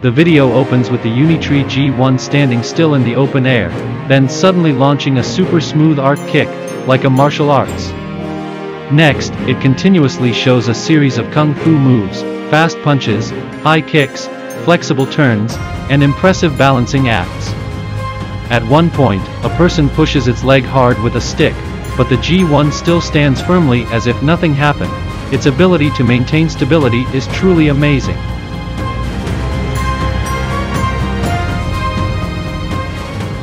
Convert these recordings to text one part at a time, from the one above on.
The video opens with the Unitree G1 standing still in the open air, then suddenly launching a super smooth arc kick, like a martial arts. Next, it continuously shows a series of kung fu moves, fast punches, high kicks, flexible turns, and impressive balancing acts. At one point, a person pushes its leg hard with a stick, but the G1 still stands firmly as if nothing happened, its ability to maintain stability is truly amazing.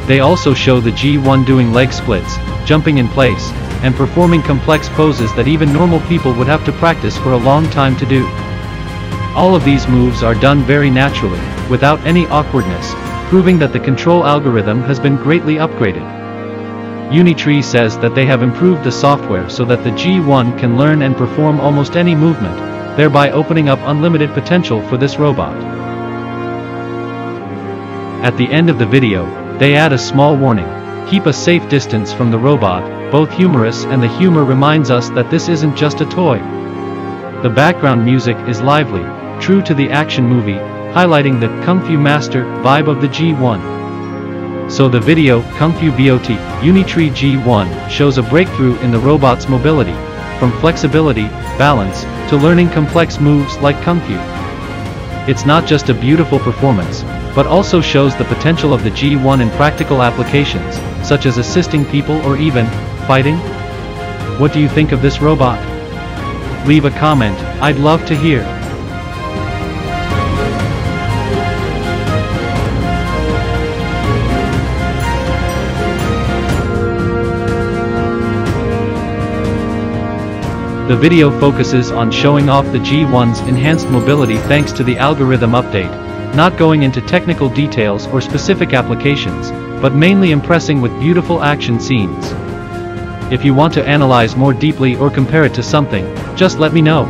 They also show the G1 doing leg splits, jumping in place, and performing complex poses that even normal people would have to practice for a long time to do. All of these moves are done very naturally, without any awkwardness, proving that the control algorithm has been greatly upgraded. Unitree says that they have improved the software so that the G1 can learn and perform almost any movement, thereby opening up unlimited potential for this robot. At the end of the video, they add a small warning, keep a safe distance from the robot, both humorous and the humor reminds us that this isn't just a toy. The background music is lively, true to the action movie, highlighting the Kung Fu Master vibe of the G1. So the video, Kung Fu BOT, Unitree G1, shows a breakthrough in the robot's mobility, from flexibility, balance, to learning complex moves like Kung Fu. It's not just a beautiful performance, but also shows the potential of the G1 in practical applications, such as assisting people or even, fighting? What do you think of this robot? Leave a comment, I'd love to hear. The video focuses on showing off the G1's enhanced mobility thanks to the algorithm update, not going into technical details or specific applications, but mainly impressing with beautiful action scenes. If you want to analyze more deeply or compare it to something, just let me know.